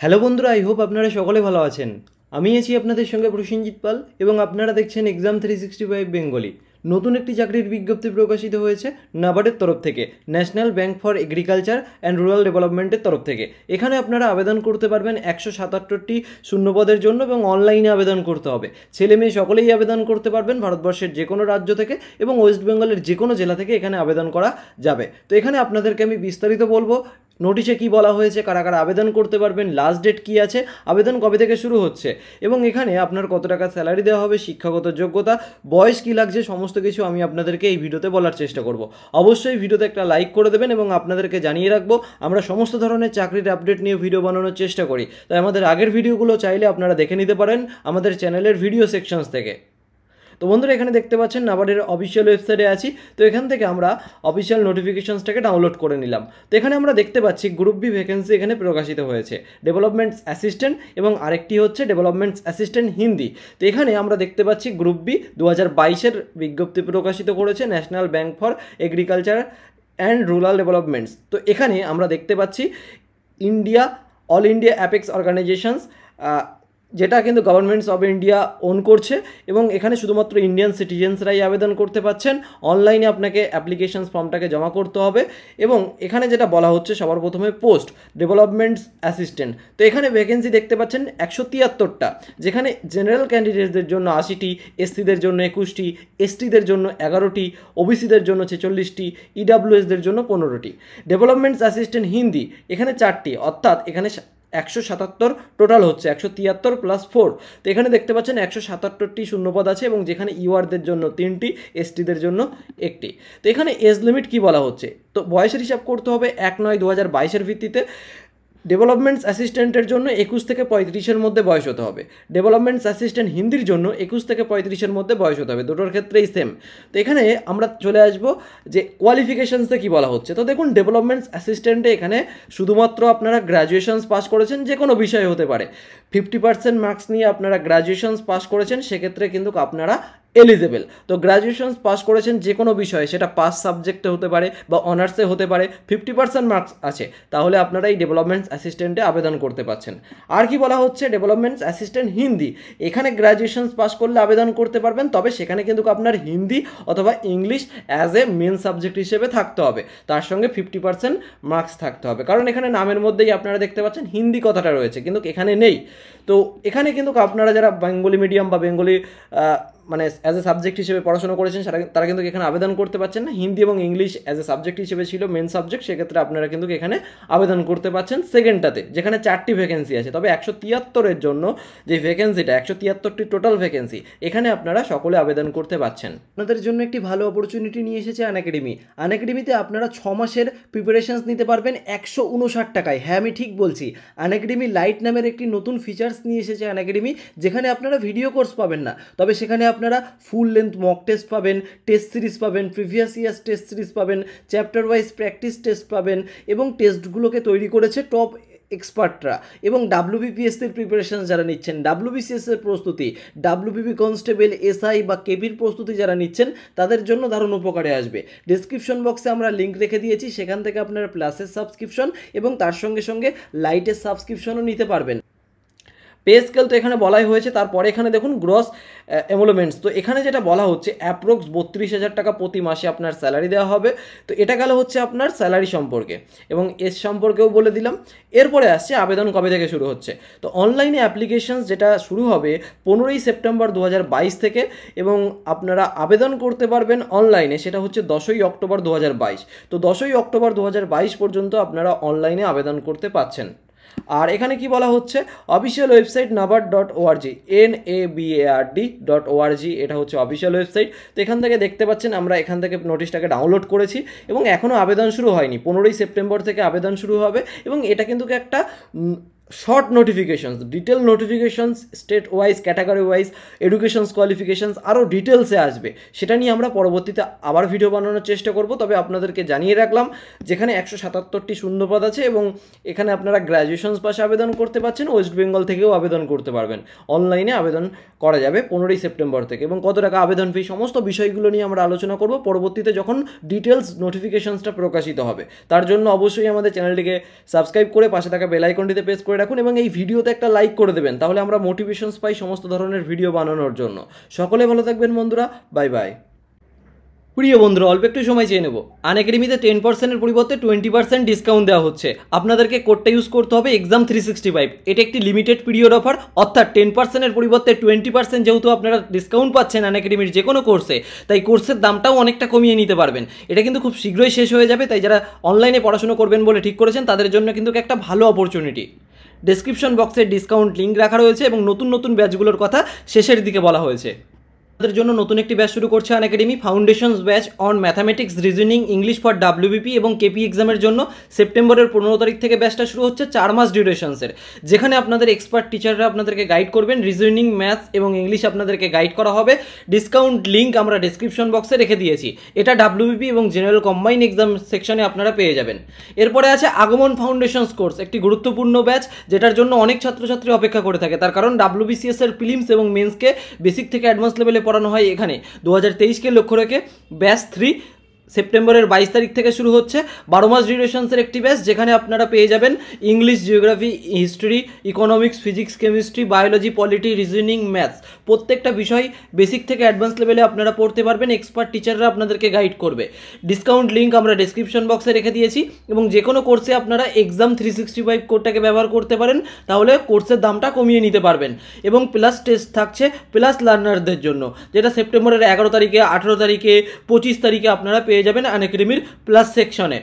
Hello বন্ধুরা I hope আপনারা সকলে ভালো আছেন। আমি আছি আপনাদের সঙ্গে প্রসেনজিৎ পাল এবং আপনারা দেখছেন exam three sixty five Bengali নতুন একটি চাকরির বিজ্ঞপ্তি প্রকাশিত হয়েছে নাবার্ডের তরফ থেকে national bank for agriculture and rural ডেভেলপমেন্টের তরফ থেকে। এখানে আপনারা আবেদন করতে পারবেন একশো সাতাত্তরটি শূন্যপদের জন্য এবং অনলাইনে আবেদন করতে হবে। ছেলে মেয়ে সকলেই আবেদন করতে পারবেন ভারতবর্ষের যে কোনো রাজ্য থেকে এবং ওয়েস্ট বেঙ্গলের যে কোনো জেলা থেকে এখানে আবেদন করা যাবে। তো এখানে আপনাদেরকে আমি বিস্তারিত বলব নোটিশে কি বলা হয়েছে, কারা কারা আবেদন করতে পারবেন লাস্ট ডেট কি আছে, আবেদন কবে থেকে শুরু হচ্ছে, এবং এখানে আপনার কত টাকা স্যালারি দেওয়া হবে, শিক্ষাগত যোগ্যতা, বয়স কী লাগছে, সমস্ত কিছু আমি আপনাদেরকে এই ভিডিওতে বলার চেষ্টা করব। অবশ্যই ভিডিওতে একটা লাইক করে দেবেন এবং আপনাদেরকে জানিয়ে রাখব, আমরা সমস্ত ধরনের চাকরির আপডেট নিয়ে ভিডিও বানানোর চেষ্টা করি। তাই আমাদের আগের ভিডিওগুলো চাইলে আপনারা দেখে নিতে পারেন আমাদের চ্যানেলের ভিডিও সেকশনস থেকে। তো বন্ধুরা, এখানে দেখতে পাচ্ছেন নাবার্ডের অফিসিয়াল ওয়েবসাইটে আছি। তো এখান থেকে আমরা অফিসিয়াল নোটিফিকেশনসটাকে ডাউনলোড করে নিলাম। তো এখানে আমরা দেখতে পাচ্ছি গ্রুপ বি ভ্যাকেন্সি এখানে প্রকাশিত হয়েছে। ডেভেলপমেন্টস অ্যাসিস্ট্যান্ট এবং আরেকটি হচ্ছে ডেভেলপমেন্টস অ্যাসিস্ট্যান্ট হিন্দি। তো এখানে আমরা দেখতে পাচ্ছি গ্রুপ বি দু হাজার বিজ্ঞপ্তি প্রকাশিত করেছে national bank for agriculture and rural developments তো এখানে আমরা দেখতে পাচ্ছি India all India apex organisations যেটা কিন্তু গভর্নমেন্টস অফ ইন্ডিয়া ওন করছে এবং এখানে শুধুমাত্র ইন্ডিয়ান সিটিজেন্সরাই আবেদন করতে পাচ্ছেন। অনলাইনে আপনাকে অ্যাপ্লিকেশনস ফর্মটাকে জমা করতে হবে এবং এখানে যেটা বলা হচ্ছে সবার প্রথমে পোস্ট ডেভেলপমেন্টস অ্যাসিস্ট্যান্ট তো এখানে ভ্যাকেন্সি দেখতে পাচ্ছেন একশো তিয়াত্তরটা, যেখানে জেনারেল ক্যান্ডিডেটসদের জন্য আশিটি এসসিদের জন্য একুশটি এসটিদের জন্য এগারোটি ওবিসিদের জন্য ছেচল্লিশটি ইডাব্লিউএসদের জন্য পনেরোটি। ডেভেলপমেন্টস অ্যাসিস্ট্যান্ট হিন্দি, এখানে চারটি, অর্থাৎ এখানে একশো সাতাত্তর টোটাল হচ্ছে, একশো তিয়াত্তর প্লাস ফোর তো এখানে দেখতে পাচ্ছেন একশো সাতাত্তরটি শূন্যপদ আছে এবং যেখানে ইউআরদের জন্য তিনটি, এসটিদের জন্য একটি। তো এখানে এজ লিমিট কি বলা হচ্ছে? তো বয়সের হিসাব করতে হবে এক নয় দু হাজার বাইশের ভিত্তিতে। ডেভেলপমেন্টস অ্যাসিস্ট্যান্টের জন্য একুশ থেকে পঁয়ত্রিশের মধ্যে বয়স হতে হবে। ডেভেলপমেন্টস অ্যাসিস্ট্যান্ট হিন্দির জন্য একুশ থেকে পঁয়ত্রিশের মধ্যে বয়স হতে হবে। দুটোর ক্ষেত্রেই সেম তো এখানে আমরা চলে আসব যে কোয়ালিফিকেশানসে কী বলা হচ্ছে। তো দেখুন ডেভেলপমেন্টস অ্যাসিস্ট্যান্টে এখানে শুধুমাত্র আপনারা গ্র্যাজুয়েশনস পাস করেছেন, যে কোনো বিষয় হতে পারে। ফিফটি পার্সেন্ট মার্কস নিয়ে আপনারা গ্র্যাজুয়েশনস পাস করেছেন, সেক্ষেত্রে কিন্তু আপনারা এলিজেবল তো গ্র্যাজুয়েশনস পাস করেছেন যে কোনো বিষয়ে, সেটা পাস সাবজেক্টে হতে পারে বা অনার্সে হতে পারে ফিফটি পার্সেন্ট মার্কস আছে, তাহলে আপনারা এই ডেভেলপমেন্টস অ্যাসিস্ট্যান্টে আবেদন করতে পারছেন। আর কি বলা হচ্ছে ডেভেলপমেন্টস অ্যাসিস্ট্যান্ট হিন্দি। এখানে গ্র্যাজুয়েশনস পাস করলে আবেদন করতে পারবেন, তবে সেখানে কিন্তু আপনার হিন্দি অথবা English as a main subject হিসেবে থাকতে হবে। তার সঙ্গে ফিফটি পার্সেন্ট মার্কস থাকতে হবে। কারণ এখানে নামের মধ্যেই আপনারা দেখতে পাচ্ছেন হিন্দি কথাটা রয়েছে, কিন্তু এখানে নেই। তো এখানে কিন্তু আপনারা যারা বেঙ্গলি মিডিয়াম বা বেঙ্গলি মানে অ্যাজ এ সাবজেক্ট হিসেবে পড়াশোনা করেছেন তারা কিন্তু এখানে আবেদন করতে পারছেন না। হিন্দি এবং ইংলিশ অ্যাজ এ সাবজেক্ট হিসেবে ছিল মেন সাবজেক্ট সেক্ষেত্রে আপনারা কিন্তু এখানে আবেদন করতে পারছেন সেকেন্ডটাতে যেখানে চারটি ভ্যাকেন্সি আছে। তবে একশো তিয়াত্তরের জন্য যে ভ্যাকেন্সিটা একশো তিয়াত্তরটি টোটাল ভ্যাকেন্সি এখানে আপনারা সকলে আবেদন করতে পারছেন। আপনাদের জন্য একটি ভালো অপরচুনিটি নিয়ে এসেছে আনএকাডেমি আনএকাডেমিতে আপনারা ছ মাসের প্রিপারেশনস নিতে পারবেন একশো উনষাট টাকায়। হ্যাঁ আমি ঠিক বলছি। আনএকাডেমি লাইট নামের একটি নতুন ফিচার্স নিয়ে এসেছে আনএকাডেমি যেখানে আপনারা ভিডিও কোর্স পাবেন না। তবে সেখানে আপনারা ফুল লেন্থ মক টেস্ট পাবেন টেস্ট সিরিজ পাবেন প্রিভিয়াস ইয়ার্স টেস্ট সিরিজ পাবেন চ্যাপ্টার ওয়াইজ প্র্যাকটিস টেস্ট পাবেন এবং টেস্টগুলোকে তৈরি করেছে টপ এক্সপার্টরা এবং ডাব্লিউবিপিএসসির প্রিপারেশন যারা নিচ্ছেন ডাব্লিউবিসিএসের প্রস্তুতি ডাব্লিউবিপি কনস্টেবল এসআই বা কেপির প্রস্তুতি যারা নিচ্ছেন, তাদের জন্য দারুণ উপকারে আসবে। ডিসক্রিপশন বক্সে আমরা লিঙ্ক রেখে দিয়েছি, সেখান থেকে আপনারা প্লাসের সাবস্ক্রিপশন এবং তার সঙ্গে সঙ্গে লাইটের সাবস্ক্রিপশনও নিতে পারবেন। পে স্কেল তো এখানে বলাই হয়েছে, তারপরে এখানে দেখুন গ্রস এমোলোমেন্টস তো এখানে যেটা বলা হচ্ছে অ্যাপ্রক্স বত্রিশ হাজার টাকা প্রতি মাসে আপনার স্যালারি দেওয়া হবে। তো এটা গেল হচ্ছে আপনার স্যালারি সম্পর্কে। এবং এস সম্পর্কেও বলে দিলাম। এরপরে আসছে আবেদন কবে থেকে শুরু হচ্ছে। তো অনলাইনে অ্যাপ্লিকেশনস যেটা শুরু হবে পনেরোই সেপ্টেম্বর দু হাজার বাইশ থেকে, এবং আপনারা আবেদন করতে পারবেন অনলাইনে সেটা হচ্ছে দশই অক্টোবর দু হাজার বাইশ। তো দশই অক্টোবর দু হাজার বাইশ পর্যন্ত আপনারা অনলাইনে আবেদন করতে পারছেন। আর এখানে কি বলা হচ্ছে? Official website NABARD dot O R G N A B A R D dot O R G এটা হচ্ছে অফিসিয়াল ওয়েবসাইট তো এখান থেকে দেখতে পাচ্ছেন, আমরা এখান থেকে নোটিশটাকে ডাউনলোড করেছি এবং এখনও আবেদন শুরু হয়নি। পনেরোই সেপ্টেম্বর থেকে আবেদন শুরু হবে এবং এটা কিন্তু একটা short notifications detail notifications state wise category wise educations qualifications আরও ডিটেলসে আসবে। সেটা নিয়ে আমরা পরবর্তীতে আবার ভিডিও বানানোর চেষ্টা করব। তবে আপনাদেরকে জানিয়ে রাখলাম, যেখানে একশো সাতাত্তরটি শূন্যপদ আছে এবং এখানে আপনারা গ্র্যাজুয়েশনস পাশে আবেদন করতে পারছেন ওয়েস্ট বেঙ্গল থেকেও আবেদন করতে পারবেন। অনলাইনে আবেদন করা যাবে পনেরোই সেপ্টেম্বর থেকে এবং কত টাকা আবেদন ফি সমস্ত বিষয়গুলো নিয়ে আমরা আলোচনা করব পরবর্তীতে যখন ডিটেলস নোটিফিকেশনসটা প্রকাশিত হবে। তার জন্য অবশ্যই আমাদের চ্যানেলটিকে সাবস্ক্রাইব করে পাশে থাকা বেল আইকনটিতে প্রেস করে রাখুন এবং এই ভিডিওতে একটা লাইক করে দেবেন। তাহলে আমরা মোটিভেশনস পাই সমস্ত ধরনের ভিডিও বানানোর জন্য। সকলে ভালো থাকবেন বন্ধুরা। বাই বাই প্রিয় বন্ধুরা, অল্প একটু সময় চেয়ে নেব। আনএকাডেমিতে টেন পার্সেন্টের পরিবর্তে টোয়েন্টি পার্সেন্ট ডিসকাউন্ট দেওয়া হচ্ছে। আপনাদেরকে কোডটা ইউজ করতে হবে এক্সাম থ্রি সিক্সটি ফাইভ এটা একটি লিমিটেড পিরিয়ড অফার অর্থাৎ টেন পার্সেন্টের পরিবর্তে টোয়েন্টি পার্সেন্ট যেহেতু আপনারা ডিসকাউন্ট পাচ্ছেন আনএকাডেমির যে কোনো কোর্সে তাই কোর্সের দামটাও অনেকটা কমিয়ে নিতে পারবেন। এটা কিন্তু খুব শীঘ্রই শেষ হয়ে যাবে, তাই যারা অনলাইনে পড়াশোনা করবেন বলে ঠিক করেছেন, তাদের জন্য কিন্তু একটা ভালো অপরচুনিটি ডেসক্রিপশন বক্সে ডিসকাউন্ট লিঙ্ক রাখা রয়েছে এবং নতুন নতুন ব্যাচগুলোর কথা শেষের দিকে বলা হয়েছে। তাদের জন্য নতুন একটি ব্যাচ শুরু করছে Unacademy foundations batch on mathematics reasoning English for WBP এবং কেপি এক্সামের জন্য সেপ্টেম্বরের পনেরো তারিখ থেকে ব্যাচটা শুরু হচ্ছে চার মাস ডিউরেশনসের যেখানে আপনাদের এক্সপার্ট টিচাররা আপনাদেরকে গাইড করবেন রিজনিং ম্যাথস এবং ইংলিশ আপনাদেরকে গাইড করা হবে। ডিসকাউন্ট লিঙ্ক আমরা ডিসক্রিপশন বক্সে রেখে দিয়েছি। এটা ডাব্লিউবিপি এবং জেনারেল কম্বাইন এক্সাম সেকশনে আপনারা পেয়ে যাবেন। এরপরে আছে আগমন ফাউন্ডেশনস কোর্স একটি গুরুত্বপূর্ণ ব্যাচ যেটার জন্য অনেক ছাত্রছাত্রী অপেক্ষা করে থাকে। তার কারণ ডাব্লিউবিসিএস এর ফিলিমস এবং মেন্সকে বেসিক থেকে অ্যাডভান্স লেভেলে পড়ানো হয় এখানে। দু হাজার তেইশকে লক্ষ্য রেখে ব্যাস থ্রি সেপ্টেম্বরের বাইশ তারিখ থেকে শুরু হচ্ছে বারো মাস ডিউরেশনসের একটি ব্যাচ যেখানে আপনারা পেয়ে যাবেন English geography history economics physics chemistry biology polity reasoning maths প্রত্যেকটা বিষয় বেসিক থেকে অ্যাডভান্স লেভেলে আপনারা পড়তে পারবেন এক্সপার্ট টিচাররা আপনাদেরকে গাইড করবে। ডিসকাউন্ট লিঙ্ক আমরা ডিসক্রিপশন বক্সে রেখে দিয়েছি এবং যে কোনো কোর্সে আপনারা এক্সাম থ্রি সিক্সটি ফাইভ কোডটাকে ব্যবহার করতে পারেন, তাহলে কোর্সের দামটা কমিয়ে নিতে পারবেন। এবং প্লাস টেস্ট থাকছে প্লাস লার্নারদের জন্য, যেটা সেপ্টেম্বরের এগারো তারিখে, আঠেরো তারিখে, পঁচিশ তারিখে আপনারা পেয়ে যাবেন আন একাডেমির প্লাস সেকশনে